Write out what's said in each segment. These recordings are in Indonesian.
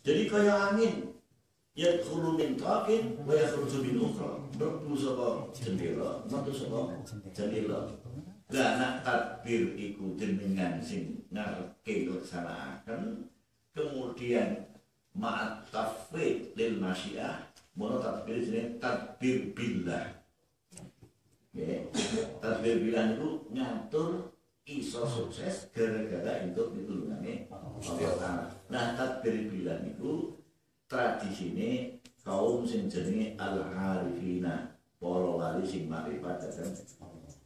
Jadi kaya angin. Ya khulu min taqin wa yakhruju min ukhra. Saka jendela, metu saka jendela. Lah nak takbir iku jenengan sing ngerke laksanakaken kemudian ma'at tafwid lil masyiah mono takbir jenenge takbir billah. Ya, takbir billah itu ngatur iso sukses gara-gara untuk ditulungane Allah Ta'ala. Nah, takbir billah itu tradisi ini kaum sing jenenge al-harifina para wali sing makrifat datang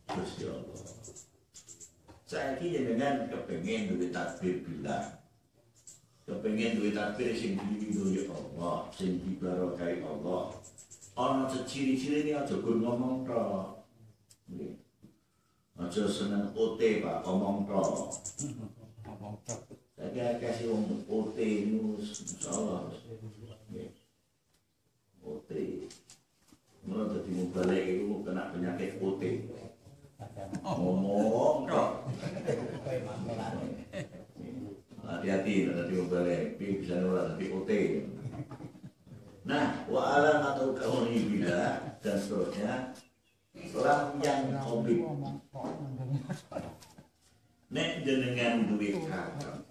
Gusti Allah. Saiki jenengan kepengin duwe takbir billah. Kepengin duwe takbir sing dilindungi Allah, sing dibarokai Allah. Ana ciri-ciri ini aja gur ngomong tok. Nggih. Aja seneng OT Pak, ngomong tok. Saiki kasih wong OT niku insyaallah. OT. Mulai dadi mubalik itu kena penyakit OT. Ngomong tok. Hati-hati nanti mubalik, bisa nolak nanti OT. Nah, wa alamatul kauni bila dan seterusnya lam yang hobi. Nek jenengan duwe karep.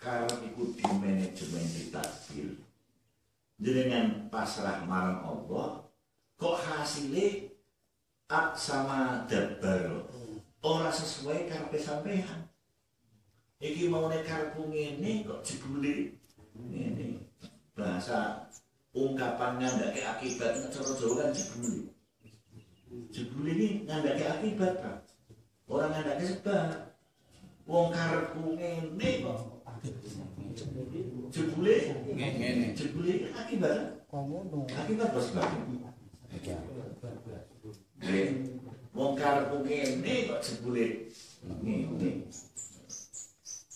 Karep iku di manajemen di takdir. Jenengan pasrah marang Allah, kok hasilnya ak sama dabar ora sesuai karepe sampean. Iki mau nek karepku ngene kok jebule ngene. Bahasa ungkapan ngandake akibat cara Jawa kan jebule. Jebule ini ngandake akibat, Pak. Orang ngandake sebab. Wong karepku ngene kok jebule Ngene. jebule akibat. Akibat bos. Nggih. Wong karepku ngene kok jebule ngene.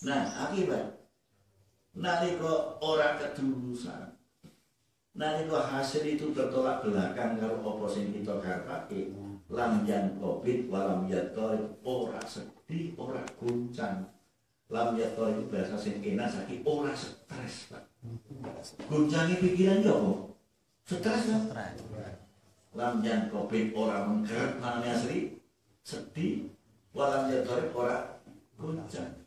Nah, akibat nalika ora kedulusan. Nalika hasil itu bertolak belakang karo apa sing kita karepake, lam yan covid walam yator ora sedih, ora goncang. Lam yator itu bahasa sing kena saiki ora stres, Pak. Goncangi pikiran yo apa? Stres kan? lam yan kopin ora mengkeret mana asli sedih. Walam yatorib ora goncang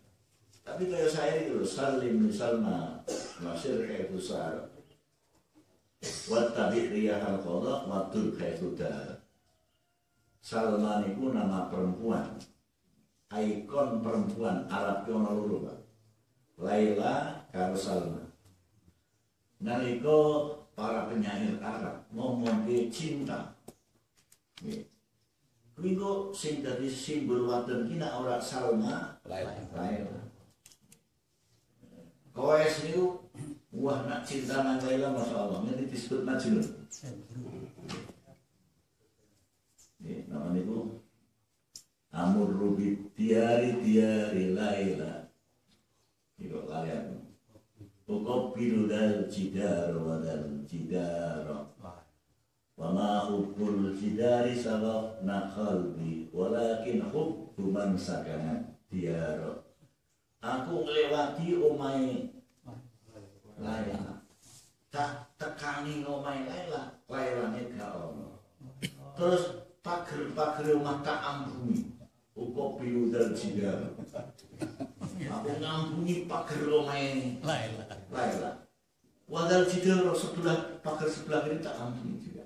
tapi kayak saya itu salim salma masir kayak besar wat tabi riyahal qadha wadur kayak dar Salman itu nama perempuan. Ikon perempuan Arab ono loro Pak. Laila karo Salma nalika para penyair Arab ngomong ke cinta. Kuwi kok sing dadi simbol wadon ki nek ora Salma Laila. Koes niku wah nak cinta nang Laila Masya Allah ini disebut Majnun. Nggih, nama niku Amur Rubi Diari Diari Laila. Iku kalian. Jidar wa dal jidar. Wa ma hubbul jidari sabaqna qalbi Walakin hubbu man sakana diyar. Aku ngelewati omai Laila Tak tekani omai Laila Laila ini gak ono. Terus pager-pager omah tak ambuni Uqabbilu dal Aku ngambungi pager omai Laila. Laila. Wadal jidar sebelah pagar sebelah ini tak ampuni juga.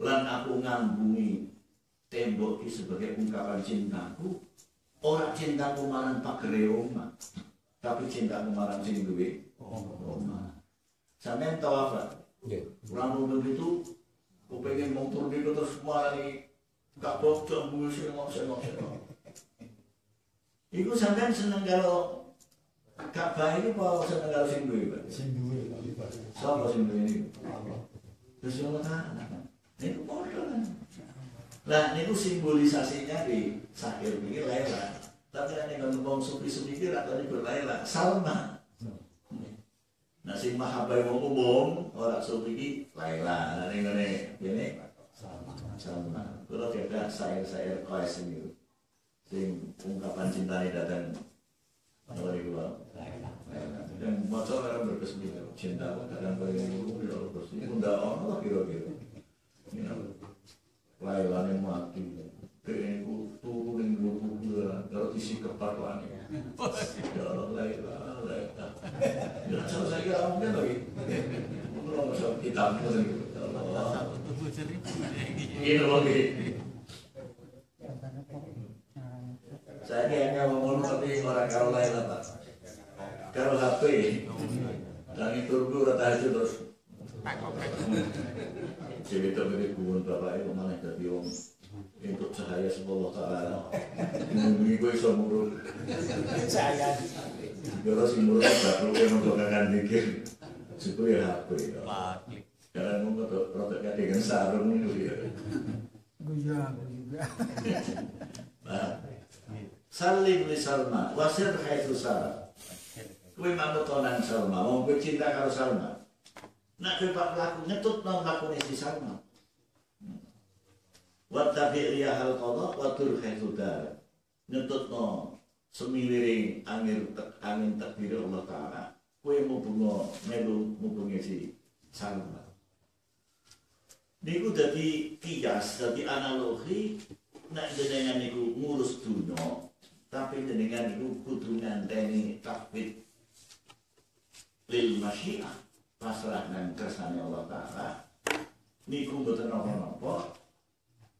Lan aku ngambungi tembok ini sebagai ungkapan cintaku. Orang cintaku marang pagar oma, tapi cintaku marang sing duwe oma. Sampeyan tahu apa? Orang mobil itu, aku pengen motor itu terus mari gak bocor musik ngosek ngosek. Iku sampean seneng kalau Ka'bah ini apa seneng kalau sing duwe, Pak? Sing duwe Pak. Sapa sing duwe niku? Allah Ta'ala. Niku padha kan. Lah niku simbolisasinya di sakir ini Laila. Tapi nek ngomong sufi-sufi iki ra tau nyebut Laila, Salma. Nah sing mahabbah wong umum ora sufi iki Laila. Nah ning ngene ngene Salma. Kalau kita saya-saya koes ini sing ungkapan cintanya datang niku Pak? Laila. Dan motor orang kesenian cinta kadang paling dulu ya terus. Ini udah ono lah kira-kira? Ini lailane mati kayak itu turun yang dulu dua kalau isi kepala nih ya. Laila Laila ya kalau saya kira mungkin lagi kalau masuk hitam pun gitu ya Allah ini lagi saya kayaknya ngomong tapi orang kalau Laila pak kalau HP dan itu dulu rata aja terus. Jadi itu dari kubun bapak itu mana jadi om untuk cahaya sepuluh taala. Mungkin gue bisa murut Saya kalau si murut nggak perlu yang untuk kangen dikit. Supaya HP jangan mau untuk produknya dengan sarung itu ya. Guya juga. Nah, salim li Salma wasir khaitu Sarah Kue manut onan Salma, mau kue cinta karo Salma. Nak kue pak pelaku nyetut nang lakune si Salma. Wa tabi hal qada wa turkhaitu dar. Nyetut no semiliring angin angin takdir Allah Taala. Kue mubungo melu mubungi si Salma. Niku dadi kias, dadi analogi nek jenengan niku ngurus dunya tapi jenengan niku kudu nganteni tafwid lil masyiah pasrah dan kersane Allah Ta'ala niku mboten napa-napa.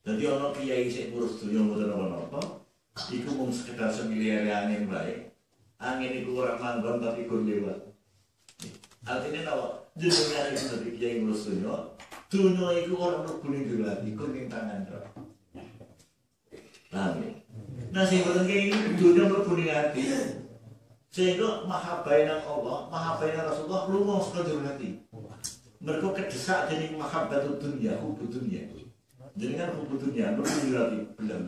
Dadi ana kiai sing ngurus dunya mboten napa-napa iku mung sekedar semiliare angin bae angin iku ora manggon tapi gur lewat. Artinya napa jenengan iku dadi kiai ngurus dunya dunya iku ora mlebu ning lagi kuning tangan tok. Paham ya? Nah, sing boten kayak ini dunia mlebu ning ati. Sehingga mahabbai nang Allah, mahabbai nang Rasulullah lunga saka jero hati. Mergo kedesak dening mahabbatud dunya, hubud dunya. Jadi kan mlebu ning ati belum.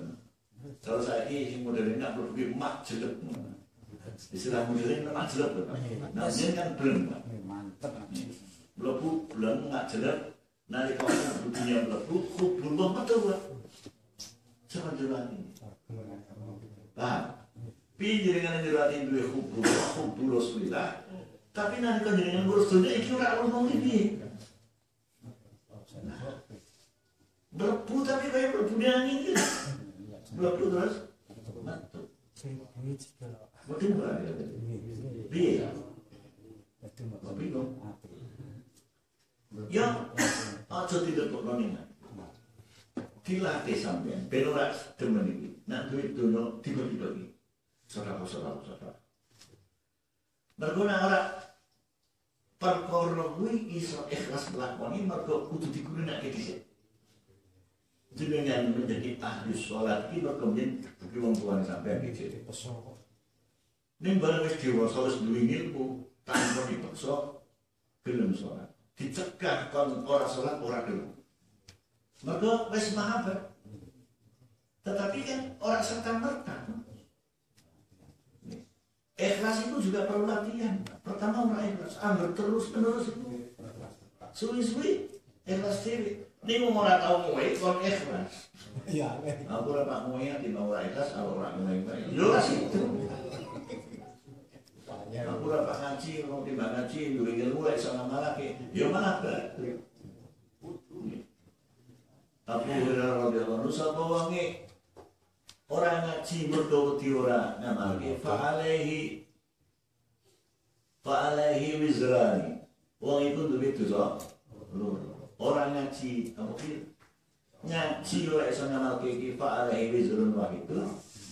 Kalau saya ini sing modern nak berpikir mak jelek. Istilah modern mak jelek. Nah, ini kan belum. Mlebu belum nggak jelek. Nalika hubud dunya mlebu, hubullah metu. Pak. Sama jero hati. Paham? Pi jenengan jero ati duwe hubbu, hubbu Rasulillah. Tapi nalika jenengan dunya iki ora ono iki. Mlebu tapi kaya mlebu angin gitu. Mlebu terus metu. Mlebu ora ya. Piye? Kok bingung? Ya, aja ditepukno ningan. Dilatih sampean, ben ora demen iki. Nak duit dono dibagi-bagi. Sedekah, sedekah, sedekah. Mergo nek ora perkara kuwi iso ikhlas nglakoni mergo kudu digunakake dhisik. Jenengan menjadi ahli sholat iki mergo mjen bagi wong tuane sampean iki. Ning barang wis dewasa wis duwe ilmu tanpa dipaksa gelem sholat. Dicegah kon ora sholat ora gelem. Mergo wis mahabbah. Tetapi kan orang serta merta. Ikhlas itu juga perlu latihan. Pertama orang ikhlas, anggar terus menerus itu. Suwi-suwi ikhlas dewi. Ini mau orang tahu muai, kon ikhlas. Iya. Aku ora pak muai di mau ora ikhlas, kalau orang muai baik. Yo lah situ. Aku ora pak ngaji, mau timbang ngaji, duwe ilmu lek iso ngamalake. Yo malah baik. Abu Hurairah radhiyallahu anhu sapa wangi orang ngaji mergo wedi ora ngamalke. Fa alaihi fa alaihi wizrani. Wong iku duwe dosa. Loro orang ngaji apa ki ngaji ora iso ngamalke iki fa alaihi wizrun wahid.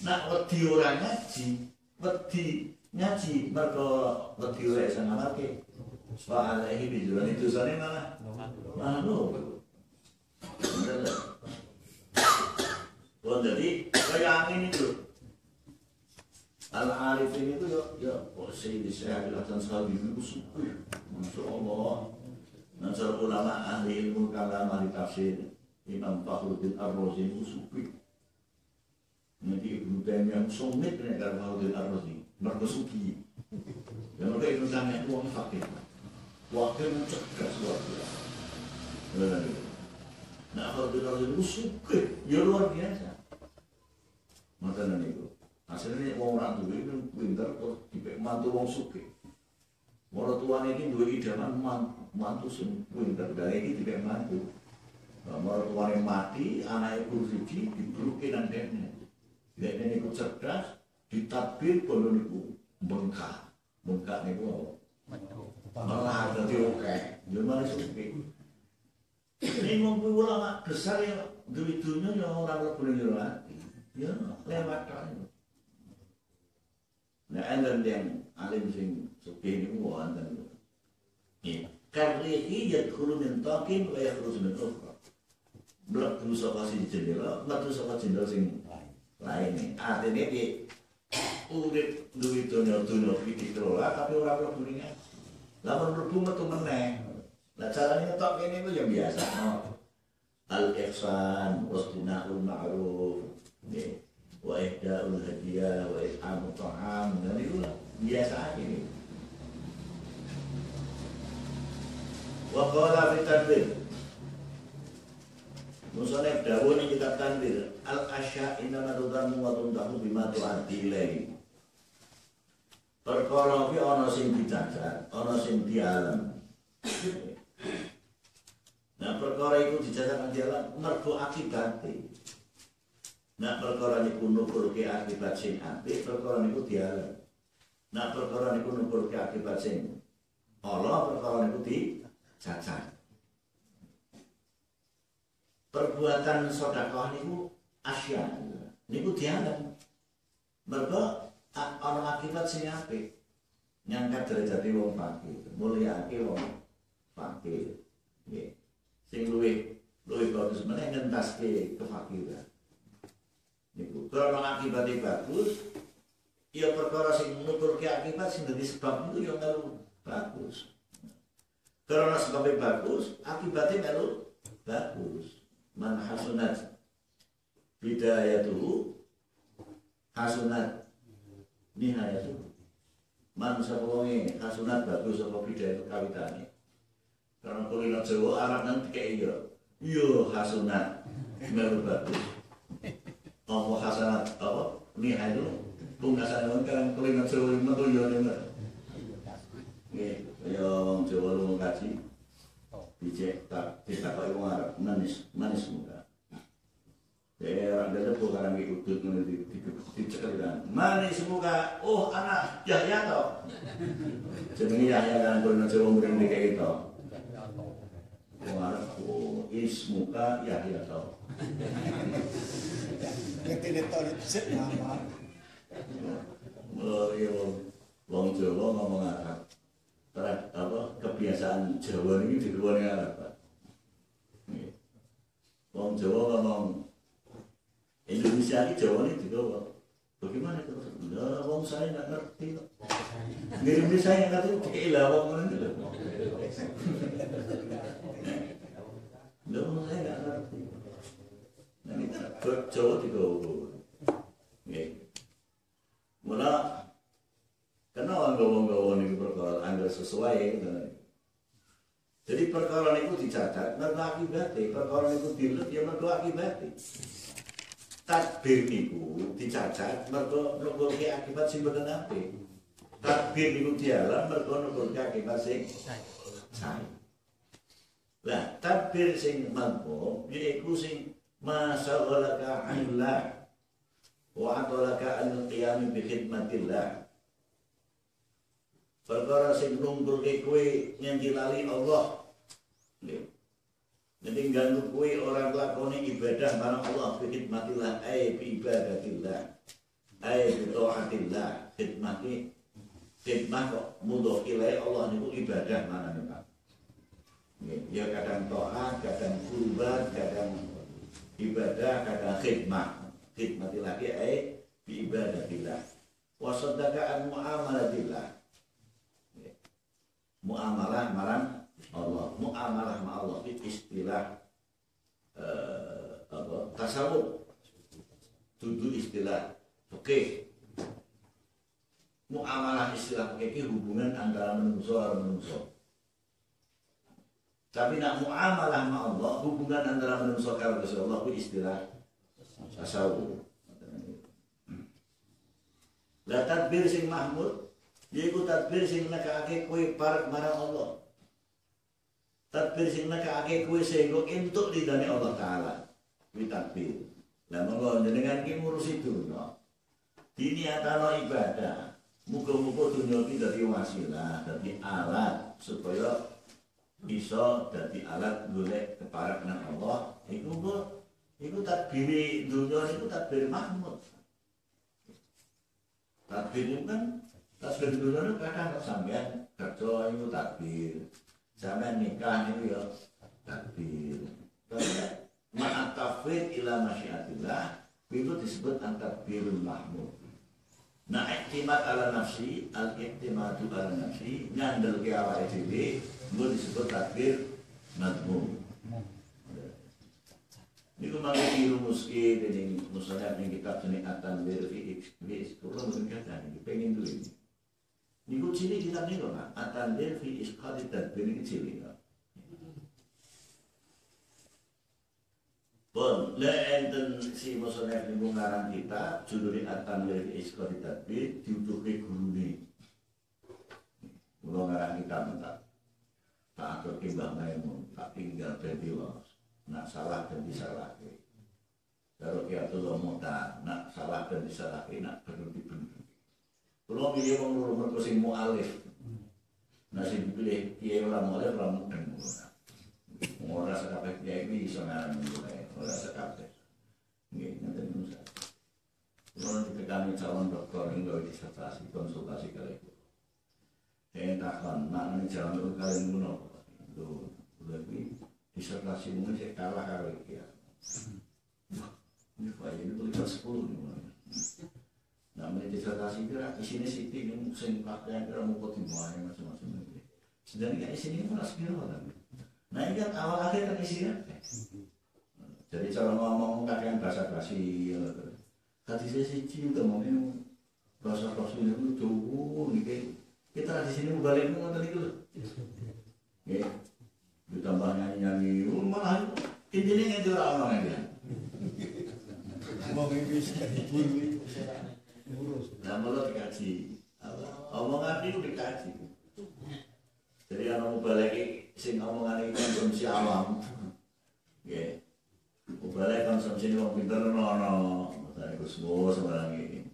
Nak wedi ora ngaji wedi ngaji mergo wedi ora iso ngamalke. Fa alaihi wizrun itu dosane mana mana loro Oh, jadi kayak angin itu. Al Arifin itu ya, ya, oh Sayyidi Syahid Hasan Sahabi itu suku. Masya Allah. Nasar ulama ahli ilmu kalam ahli tafsir. Imam Fakhruddin Ar-Razi itu suku. Nanti Ibnu Taimiyah sumit dengan kata Fakhruddin Ar-Razi. Mereka suki. Dan mereka Ibnu Taimiyah itu orang fakir. Wakil mencegah biasa. Nah, kalau kita itu suka, ya luar biasa. Makanan itu. Hasilnya orang orang tuh itu pinter terus dipek mantu wong suke. Moro tuane iki duwe idaman man- mantu sing pinter, dan iki tidak mantu. Moro tuane mati, anaknya guru siji dibruki nang dene. Dene niku cerdas, ditadbir kono niku bengkak. Bengkak niku malah dadi oke. Yo malah suki. Ini wong kuwi ulama besar ya duwe dunya ya ora mlebu ning jero ati. Ya lewat tok. Nah, enten yang alim sing sugih niku wonten. Ya, karlihi yadkhulu min taqin wa yakhruju min ukhra. Mlebu saka siji jendela, metu saka jendela sing lain. Artinya piye? Urip duwe donya-donya iki dikelola tapi ora mlebu ning. Lamun mlebu metu meneh. Nah caranya ngetok kene ku ya biasa no. Al ihsan wastina'ul ma'ruf. Wa ihda'ul hadiah wa it'amu ta'am. Dan itu biasa aja nih. Wa qala fi tadbir. Musanif dawuh ning kitab tanbir, al asya inna tudamu wa tuntahu bima tu'addi ilaihi. Perkara ki ana sing dicacat, ana sing dialam. Nah perkara itu dicatat nang jalan mergo akibate. Nah perkara niku nukulke akibat sing apik, perkara niku dialam. Nah perkara niku nukulke akibat sing Allah, perkara niku dicacat. Perbuatan sedekah niku asya. Niku dialam. Mergo ana akibat sing apik. Nyangkat derajat wong fakir, mulyake wong fakir. Nggih. Sing luwih luwih bagus meneh ngentaske kefakiran. Niku karena akibatnya bagus, ya perkara sing nuturke akibat sing sebab itu ya melu bagus. Karena sebabnya bagus, akibatnya melu bagus. Man hasunat bidayatuhu hasunat nihayatuhu. Man wonge hasunat bagus sapa bidayatu kawitane. Karena kuliner Jawa Arab kan kayak iya. Iya hasunat melu bagus. Apa hasanat apa nihai itu pungkasan kan kuliner Jawa itu tuh iya nih. Nggih, kaya wong Jawa lu ngaji. Bijek tak ditakoki wong Arab manis, manis muka. Ya, orang dia tuh karena di di dicekel kan. Manis muka. Oh, anak Yahya toh. Jenenge Yahya kan kuliner Jawa mrene kayak gitu. Arab oh, ismuka Yahya toh. Tahu set nama. Iya, wong Jawa ngomong Arab. Tra- apa kebiasaan Jawa ini di luar Arab. Nggih. Wong Jawa ngomong Indonesia ini Jawa ini juga Bagaimana itu? Lah, wong saya nggak ngerti kok. Ngirim saya nggak ngerti, kayak ilah wong ini loh. Lah, wong saya nggak ngerti. Kan Jawa juga. Nggih. Mula karena orang gawang-gawang ini perkara anggar sesuai. Jadi perkara itu dicatat, mergo akibatnya, perkara itu dilut, ya mergo akibatnya. Takbir niku dicacat, mergo nukulke akibat sing boten apik. Takbir niku dialam, mergo nukulke akibat sing sae. Lah, takbir sing mampu, yaiku sing masyaghalaka anillah. Wa atolaka anil qiyami bi khidmatillah. Perkara sing nunggulke kowe nyanyi lali Allah. Nggih. Jadi ganggu kowe orang lakoni ibadah marang Allah bi khidmatillah. Ay bi ibadatillah. Ay bi taatillah khidmati. Khidmah kok mudhof ilai Allah niku ibadah mana nih Pak ya kadang taat, kadang kurban, kadang ibadah, kadang khidmah khidmatillah ki ay bi ibadatillah wa saddaqa'an muamalatillah Nggih. muamalah marang Allah. Muamalah ma Allah itu istilah eh, apa tasawuf. Tudu istilah oke muamalah istilah itu hubungan antara manusia dan manusia tapi nak muamalah ma Allah hubungan antara manusia karo Gusti Allah itu istilah tasawuf lah tadbir sing mahmud Yaiku tadbir sing nekake kowe parek marang Allah. Tadbir sing nekake kowe sehingga entuk ridane Allah taala. Kuwi tadbir. Lah monggo jenengan ki ngurusi dunya. Diniatano ibadah. Muga-muga dunya iki dadi wasilah, dadi alat supaya iso dadi alat golek keparek nang Allah. Iku kok iku tadbir dunya iku tadbir mahmud. Tadbir itu kan tadbir dunia itu kadang sampean kerja itu tadbir. Sampean nikah itu ya tadbir. Tapi ma'at tafwid ila masyiatillah itu disebut antadbirul mahmud. Nah, iktimat ala nafsi, al-iktimatu ala nafsi, ngandel ke awal dhewe, itu disebut tadbir madmum. Niku mangke dirumusake dening musannaf ning kitab jeneng At-Tanwir fi Iqbis. Kula mboten kata iki pengen duwe ini. Niku ciri kitab niku Pak. At-Tanwir fi Isqati Tadbir iki ciri. Pak. Pun, le enten si musannaf niku ngarang kita judule At-Tanwir fi Isqati Tadbir diutuhke gurune. Kula ngarang kitab tak. Tak Mbah Maimun, tak tinggal dadi los nak salah dan disalahkan. Kalau kita tuh muta, nak salah dan disalahkan, nak berhenti berhenti. Kalau pilih orang loro mereka sing mu'alif, nah sing dipilih kiai orang mu'alif orang mudeng. Ora sekabeh kiai iki iso ngaran mulai, ora sekabeh. Nggih, ngeten niku. Kalau ditekani calon dokter yang gawe disertasi konsultasi kali itu. Saya takkan, nak ini jalan itu kalian guna. Itu, udah disertasi mungkin saya kalah iki ya. Ini Pak ini tulisan sepuluh nih. Menit disertasi kira isinya siti ini sing pakaian kira mau koti muanya macam-macam itu. Sedangkan isinya malah sepiro kan. Nah ini kan awal akhir kan isinya. Jadi cara ngomong kadang bahasa basi. Tadi saya sih cinta ngomongin bahasa basi itu jauh nih kita di sini balik ngoten itu. Ya, ditambah nyanyi-nyanyi malah intinya itu orang aja Mau bisa diburu urus. nah malah dikaji omongan itu dikaji. Jadi mau balik sing omongan itu konsumsi awam. Mau balik konsumsi orang pinter nono misalnya itu semua sembarang ini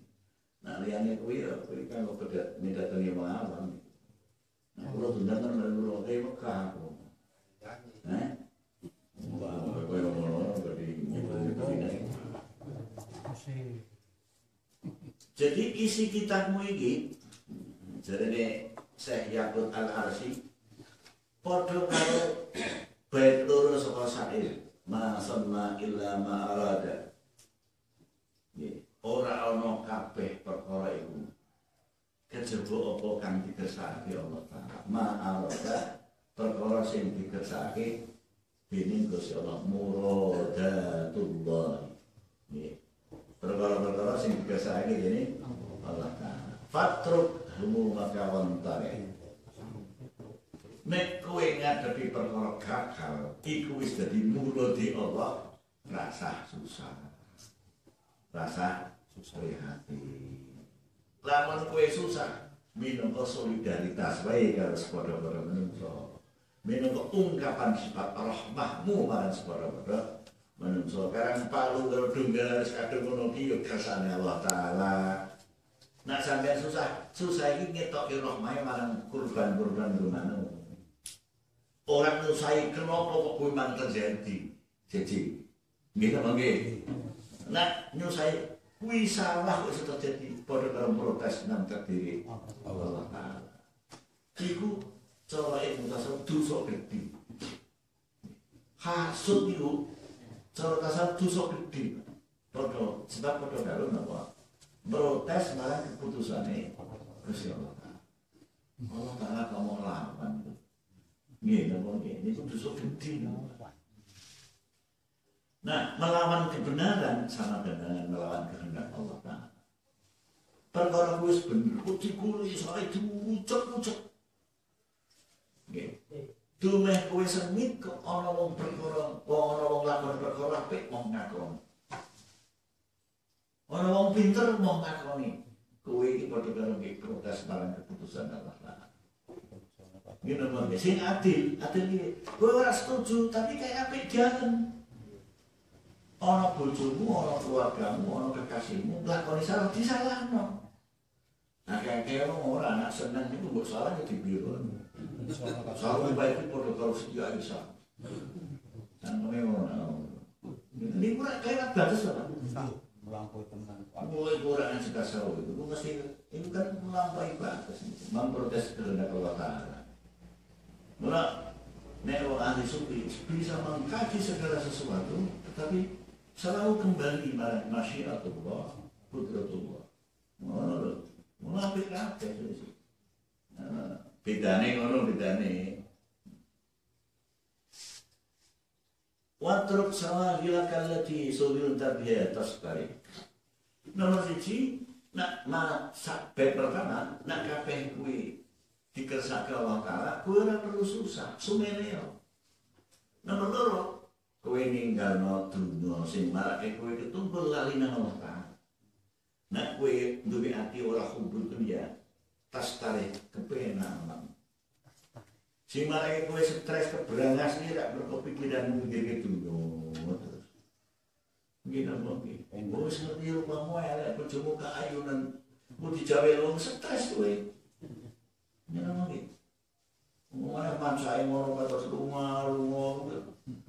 nah liannya kuwi ya kuwi kan kok beda minta tanya awam. Nah tunda kan dari dulu kayak Mekah? Kaya ngono berarti Jadi isi kitabmu ini Jadi Syekh Yakut Al-Arsi Podo karo Bait loro saka syair Ma sama illa ma arada Ora ana kabeh perkara iku kejaba apa kang dikersakake Allah Taala ma arada perkara sing dikersake dening Gusti Allah muradatullah. Nggih. Perkara-perkara sing dikersake dening Allah Taala. Fatruk humu maka wantare. Nek kowe ngadepi perkara gagal, iku wis dadi muradi Allah, rasa susah. Rasa susah hati. Lamun kowe susah, minangka solidaritas wae karo padha-padha menungso. minangka ungkapan sifat rahmahmu marang separa-para menungso karang palu karo dunggal kadung ngono ki yo kersane Allah taala. Nak sampean susah susah iki ngetoki rahmah marang kurban-kurban rumahmu orang nusai kenapa kok kuwi man terjadi. Jadi nggih apa nak nyusai kuwi salah kok iso terjadi. Padha karo protes nang terdiri Allah taala. Iku cara ilmu tasawuf dosa gede. Hasud itu cara tasawuf dosa gede. Padha sebab padha karo napa? Protes marang keputusane Gusti Allah. Allah Taala kamu lawan. Nggih, napa nggih? Niku dosa gede. Nah, melawan kebenaran sama dengan melawan kehendak Allah Taala. Perkara wis bener, kok dikuli soal itu ucap-ucap Nggih. Dumeh kowe sengit kok ana wong perkara, wong ana wong lakon perkara apik mong ngakoni. Ana wong pinter mong ngakoni. kowe iki padha karo protes marang keputusan Allah Taala. Gitu Bang. Sing adil, adil iki. Kowe ora setuju, tapi kayak apik jalan. Ana bojomu, ana keluargamu, ana kekasihmu, lakoni salah disalahno. Nah, kayak kayak orang anak seneng itu buat salah ya dibiru. Salah baik itu pada kalau setia Aisyah. Dan memang ini kurang kayak batas apa? Melampaui teman. Mulai kurang yang suka sawo itu, mesti itu kan melampaui batas, memprotes kehendak Allah Taala. Mula nek ahli sufi bisa mengkaji segala sesuatu, tetapi selalu kembali masyiatullah, kudratullah. Lho. Munafik kabeh sih. Bedane ngono bedane. Watruk sawahila kallati sawil tabiha tasqari. Nomor siji nak mana sabet pertama nak kabeh kuwi dikersake Allah Taala kuwi ora perlu susah sumeneo. Nomor loro kowe ninggalno dunya sing marake kowe ketumpul lali nang Taala. Nak kue duwe ati ora hubul dunia, tas tarik kepenak mam. Si marai kue stres keberangas ni tak berkepikiran mikir gitu terus. Gini mungkin. Gue ngerti rumahmu ya, bojomu ke ayunan, mau dijawe lo stres kue. Ini mungkin. Mana pansa yang mau kata rumah, rumah,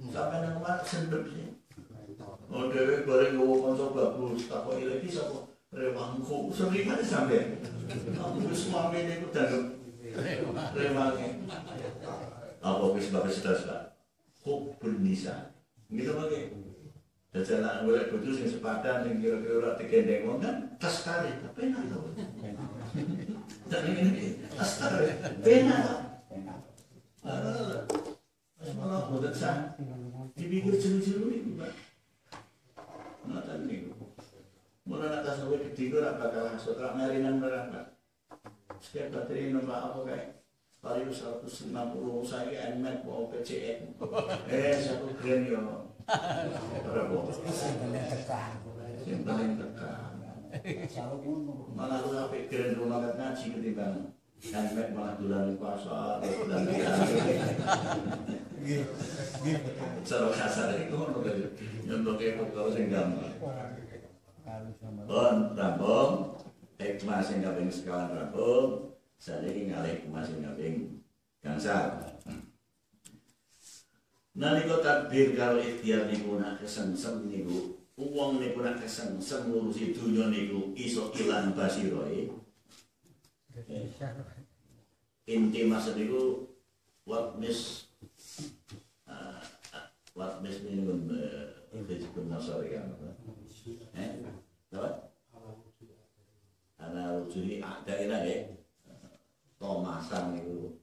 sampai nang mana sendep sih. Oh dewe bareng gue konco bagus, tak kok lagi siapa? Rewangku sering aja sampai. Aku suami ini aku dan rewangnya apa wis bapak stres pak hubul nisa gitu lagi jadi anak gue butuh sing sepadan yang kira-kira digendeng wong kan kali tapi enak tau dan ini kali enak Mas malah bodoh sah. Dipikir jenuh-jenuh itu pak Nah, tadi Mula nak tasawuf gede itu rak bakal hasut rak marinan berangkat. Setiap baterai nomor apa kayak Paling 150 saya NMAX mau PCN. Eh satu grand yo. Berapa? Yang paling tekan. Malah lu sampai grand rumah ngaji ketimbang NMAX malah dulan pasar, dulan Cara kasar itu tadi. Nyontoke kalau sing gampang. Pun rampung, hikmah sing kaping sekawan rampung, saniki ngalih hikmah sing kaping gangsal. Nalika takbir karo ikhtiar niku nak kesengsem niku, wong niku nak kesengsem ngurusi dunya niku iso ilang basiroe. Inti maksud niku what miss uh, what miss niku uh, nasari kan. Eh? Ana rujui daerah ya. Tomasan itu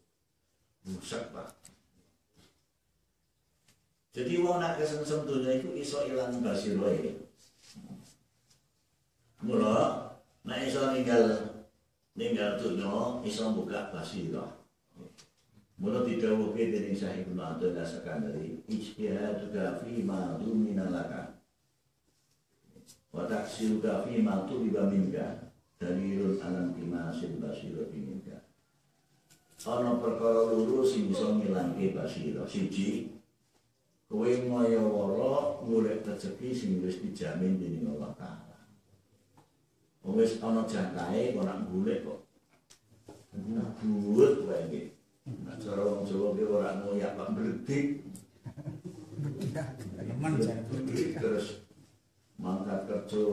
buset pak. Jadi wong nak kesengsem dunia itu iso ilang basiroe. Mula nek iso ninggal ninggal dunia iso buka basiro. Mula didhawuhke dening Syekh Ibnu Abdullah Sakandari, ijtihaduka fi ma dumina laka. Wa taksiruka fi ma tuliba minka dalilun alam bimasin basiro minka. Ana perkara loro sing iso ngilangke basiro. Siji, kowe ngaya wara golek rezeki sing wis dijamin dening Allah Taala. Wis ana jatahe kok nak golek kok. Buat wae iki. Nah, cara wong Jawa ki ora ngoyak pak Bledik terus mangkat kerja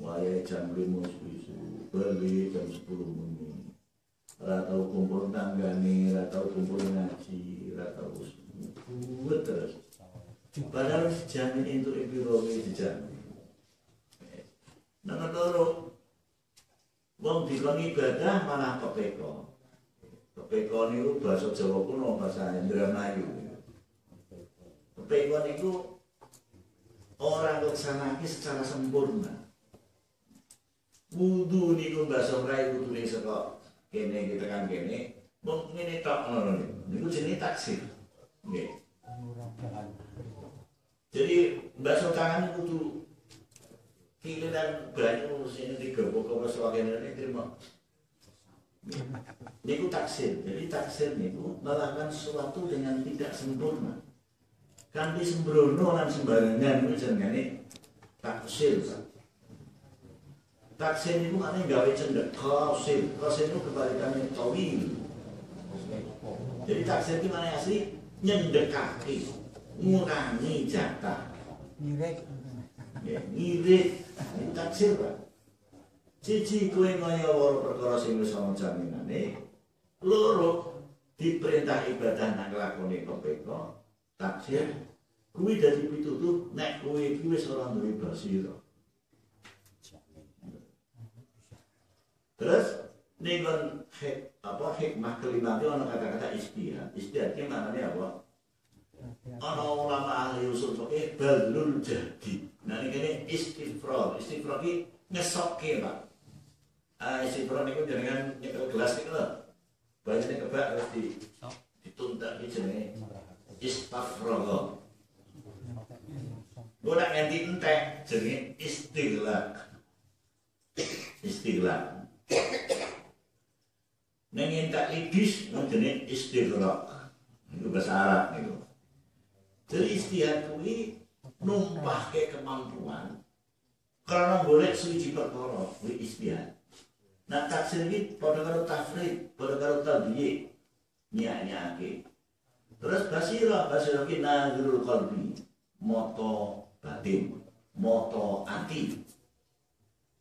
wayahe jam 5 isu beli jam 10 bengi. Ora tau kumpul tanggane, ora tau kumpul ngaji, ora tau buat terus. Padahal dijamin untuk ibu dijamin. Nomor loro, wong dikon ibadah malah kepeko. Kepeko niku bahasa Jawa kuno, bahasa Indramayu. Kepeko niku orang laksanake secara sempurna. Wudu niku bahasa wudu ning saka kene kita kan kene, mung ngene tok ngono niku. Jenenge taksir. Nggih. Jadi bakso tangan kudu kiliran banyu sini tiga pokok sebagian ini terima Niku taksir, jadi taksir niku melakukan sesuatu dengan tidak sempurna. Kanti sembrono dan sembarangan itu jenenge taksir. Pak. Taksir niku maknanya gawe cendek qasil. Qasil itu kebalikannya tawil. Jadi taksir itu mana asli nyendekake, ngurangi jatah. Nyirek. Ya, ngirit. Ini taksir, Pak. Cici kue ngaya waro perkara sing wis ana jaminane. Loro diperintah ibadah nak nglakoni kepeka. Taksir kuwi dadi pitutuh nek kowe iki wis ora duwe basira. Terus dengan hik, apa hikmah kelima itu ada kata-kata istihad. Istihad itu maknanya apa? Ana ulama ahli usul fikih balul jadi. Nah ini kene istifrad. Istifrad iki ngesokke, Pak. Ah, istifrad niku jenengan nyekel gelas niku lho. Banyak kebak harus di dituntak iki jenenge istafragha. Gue nak nganti entek jenenge istighlaq. Istighlaq. Neng entek libis jenenge istighraq. Itu bahasa Arab niku. Jadi istihad kuwi numpahke kemampuan karena boleh suci perkara kuwi istihad. Nah taksir ini pada karo tafrid, pada karo tabiye nyanyi Terus basira, basira ini nazirul qalbi, moto batin, moto ati.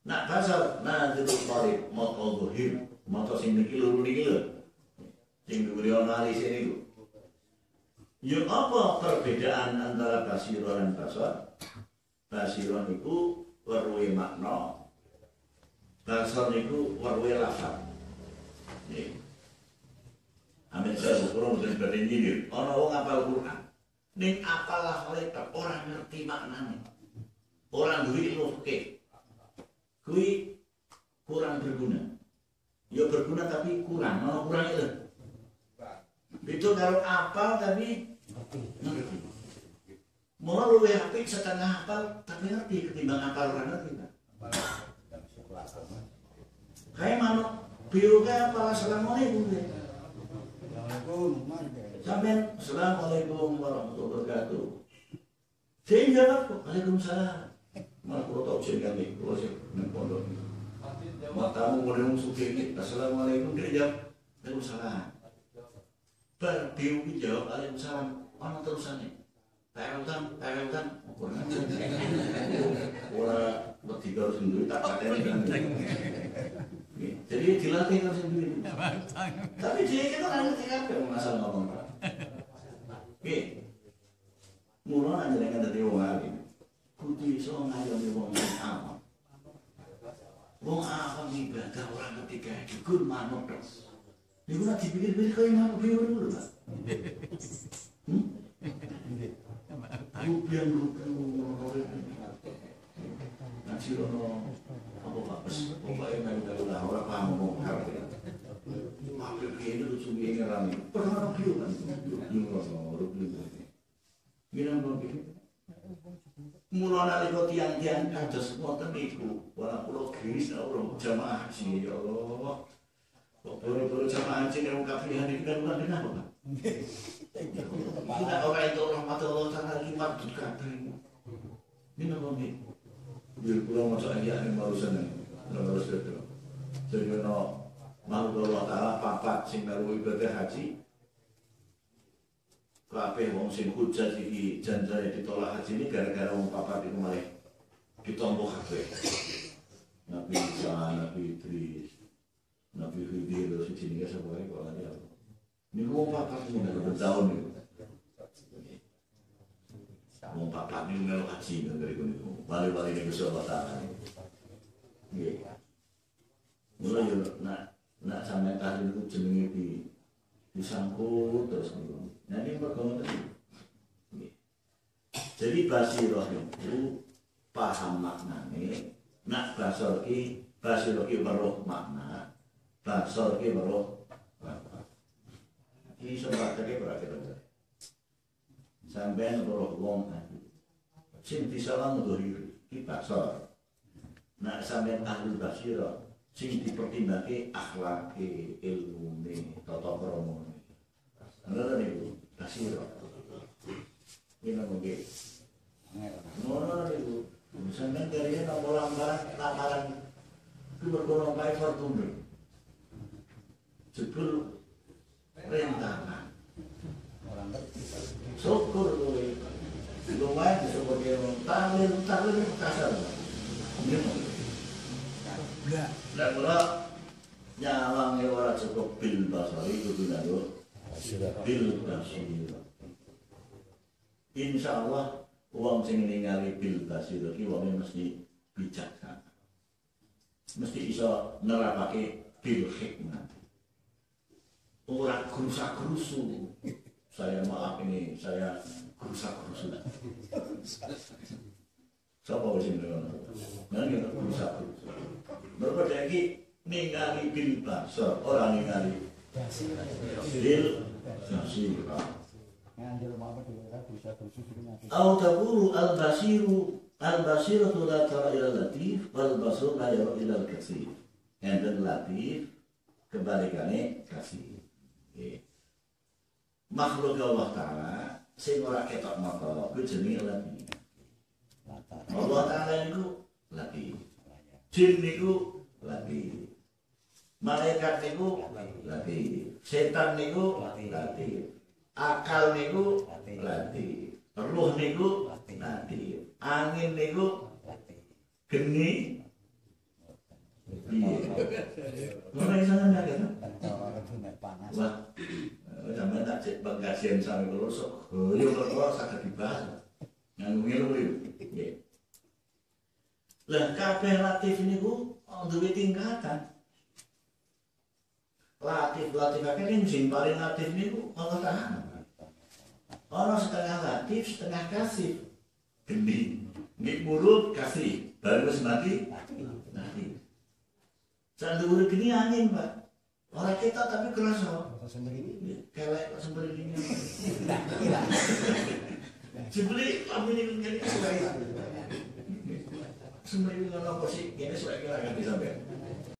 Nah basar nazirul qalib, moto zuhir, moto sing niki luru niki lho. Sing diberi analis ini lho. Ya apa perbedaan antara basira dan basar? Basira niku weruhe makna, Basar niku warwe lafat. Nih. Amin saya kurang mungkin berarti nyindir. Ono wong apal Quran. Ning apal lafale tak orang ngerti maknanya. Orang duwe ilmu fikih. Kui kurang berguna. Ya berguna tapi kurang, ono kurang itu. Itu kalau apal tapi ngerti. Mau luwe apik setengah apal tapi ngerti ketimbang apal orang ngerti. Kayak manuk biru kayak apa? Assalamualaikum. Assalamualaikum. Warahmatullahi wabarakatuh. Saya jawab kok, Waalaikumsalam. Malah kalau tahu sih nih, kalau sih pondok. Matamu boleh musuh ini. Assalamualaikum dia jawab, Waalaikumsalam. Berbiu jawab, Waalaikumsalam. Mana terusannya? Perebutan, perebutan. Orang bertiga harus sendiri tak kan. Jadi dilatih kan sendiri. Tapi dia itu kan ngerti yang asal ngomong. Oke. Mula aja dengan dari wong alim. Kudu iso ngayomi wong sing awam. Wong awam ibadah orang ketika itu manuk terus. Niku nak dipikir-pikir kaya manuk biru dulu, Pak. Hmm? Rupiah rupiah Nasi Pak? Pokoknya orang paham ngomong lucu rame. Pernah kan? Mula nalika tiang-tiang kados wonten niku, wala kula giris ora jamaah haji ya Allah. Kok baru-baru jamaah haji nek kafihan iki kan ora kenapa, Pak? Kita orang itu rahmatullah taala limat kabeh. Ini apa Bil pulau masuk aja nih barusan nih, harus itu. Jadi no makhluk Allah taala papat sing naruh ibadah haji. Kabeh wong sing hujat iki janjane ditolak haji ini gara-gara wong papat itu malah ditompo kabeh. Nabi Isa, Nabi Idris, Nabi Khidir, si sini ya semuanya kok ada. Ini wong papat ini udah bertahun Wong papat ini melu haji kan dari kono iku. Bali-bali ning Gusti Allah Taala. Nggih. Mula yo nak nak sampe kali niku jenenge di disangkut terus niku. Nah ini mergo ngoten. Nggih. Jadi basirah itu paham maknane, nak basar ki basirah ki weruh makna, basar ki weruh Ini sebagai berarti sampai roh wong. Sing ngdohiri, ki basar. nak sampean ahli basira sing dipertimbangke akhlake ilmune tata kramane. Ngono niku basira ini mungkin ngono niku sampean dari nomor lambaran lamaran ku berkono kae fortune jebul rintangan Orang ngerti. syukur kowe lumayan syukur dia tahlil tahlil kasar ini Enggak. Nah, kalau nyawangnya orang cukup bil basari itu tidak bil basir. Insya Allah uang sing ningali bil basir iki wonge mesti bijaksana. Mesti iso nerapake bil hikmah. Ora gerusak-gerusu. Saya maaf ini, saya gerusak-gerusu. Siapa wis ngono? Nang ya gerusak-gerusu. Mereka lagi ningali bil basar, orang ningali bil basir. Nganjil mau apa dulu bisa khusus itu nanti. Au taqulu al basiru al basiratu la tara ila latif wal basir la yara ila al kasir. Enten latif kebalikannya kasir. Nggih. Makhluk Allah Ta'ala sing ora ketok mata ku jenenge. Latar. Allah Ta'ala niku latif. Jin niku latif. Malaikat niku latif. Setan niku latif. Akal niku latif. Ruh niku latif. Angin niku geni. Ora iso ndak kan? Itu naik panas. Wah. Sampe tak cek pengkajian sami kula sok. Yo kok saged dibahas. Nganggo ngilu Nggih. Lah kabeh latif niku duwe tingkatan. Latif latif akeh kan sing paling latif niku Allah Ta'ala. Ono setengah latif, setengah kasih. Geni. Nggih mulut kasih, baru wis. Sandur geni angin, Pak. Orang kita tapi kerasa. Rasa sendiri. Kelek kok sembari ini. Nah, iya. Sebeli kami ini gini suai. Sembari ini ngono apa sih? Ini suai kira ganti sampai.